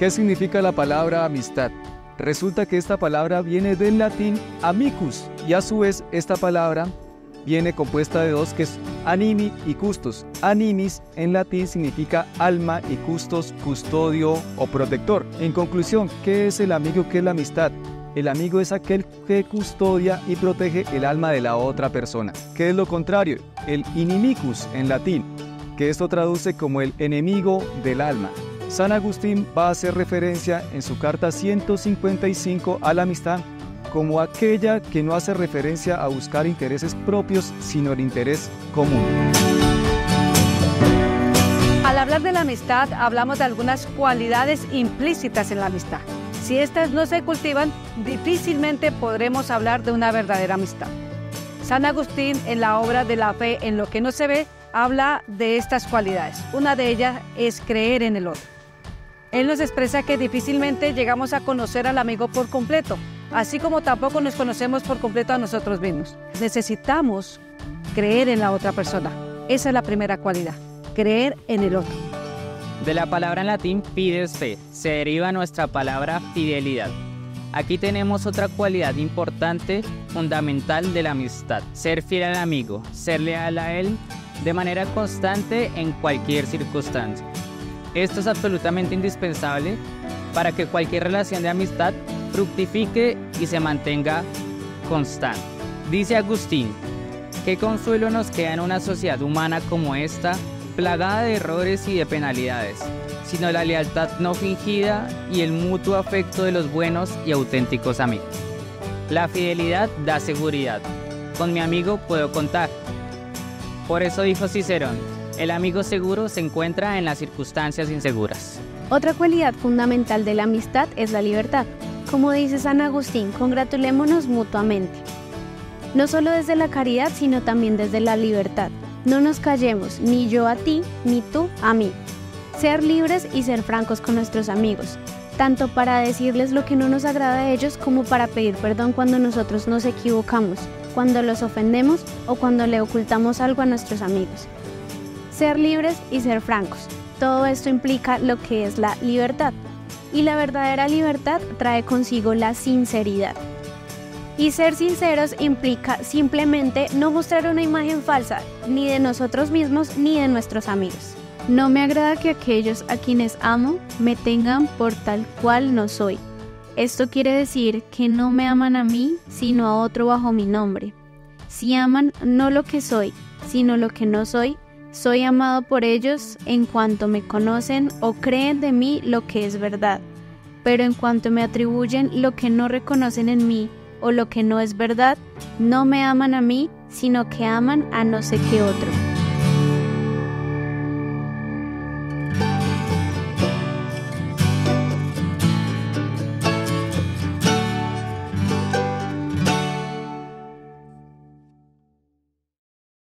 ¿Qué significa la palabra amistad? Resulta que esta palabra viene del latín amicus y a su vez esta palabra viene compuesta de dos que es animi y custos. Animis en latín significa alma y custos custodio o protector. En conclusión, ¿qué es el amigo? ¿Qué es la amistad? El amigo es aquel que custodia y protege el alma de la otra persona. ¿Qué es lo contrario? El inimicus en latín, que esto traduce como el enemigo del alma. San Agustín va a hacer referencia en su carta 155 a la amistad como aquella que no hace referencia a buscar intereses propios, sino el interés común. Al hablar de la amistad, hablamos de algunas cualidades implícitas en la amistad. Si estas no se cultivan, difícilmente podremos hablar de una verdadera amistad. San Agustín, en la obra de la fe en lo que no se ve, habla de estas cualidades. Una de ellas es creer en el otro. Él nos expresa que difícilmente llegamos a conocer al amigo por completo, así como tampoco nos conocemos por completo a nosotros mismos. Necesitamos creer en la otra persona. Esa es la primera cualidad, creer en el otro. De la palabra en latín fides fe se deriva nuestra palabra fidelidad. Aquí tenemos otra cualidad importante, fundamental de la amistad, ser fiel al amigo, ser leal a él de manera constante en cualquier circunstancia. Esto es absolutamente indispensable para que cualquier relación de amistad fructifique y se mantenga constante. Dice Agustín, ¿qué consuelo nos queda en una sociedad humana como esta, plagada de errores y de penalidades, sino la lealtad no fingida y el mutuo afecto de los buenos y auténticos amigos? La fidelidad da seguridad. Con mi amigo puedo contar. Por eso dijo Cicerón, el amigo seguro se encuentra en las circunstancias inseguras. Otra cualidad fundamental de la amistad es la libertad. Como dice San Agustín, congratulémonos mutuamente. No solo desde la caridad, sino también desde la libertad. No nos callemos, ni yo a ti, ni tú a mí. Ser libres y ser francos con nuestros amigos, tanto para decirles lo que no nos agrada a ellos como para pedir perdón cuando nosotros nos equivocamos, cuando los ofendemos o cuando le ocultamos algo a nuestros amigos ser libres y ser francos. Todo esto implica lo que es la libertad. Y la verdadera libertad trae consigo la sinceridad. Y ser sinceros implica simplemente no mostrar una imagen falsa, ni de nosotros mismos ni de nuestros amigos. No me agrada que aquellos a quienes amo me tengan por tal cual no soy. Esto quiere decir que no me aman a mí, sino a otro bajo mi nombre. Si aman no lo que soy, sino lo que no soy, soy amado por ellos en cuanto me conocen o creen de mí lo que es verdad, pero en cuanto me atribuyen lo que no reconocen en mí o lo que no es verdad, no me aman a mí, sino que aman a no sé qué otro.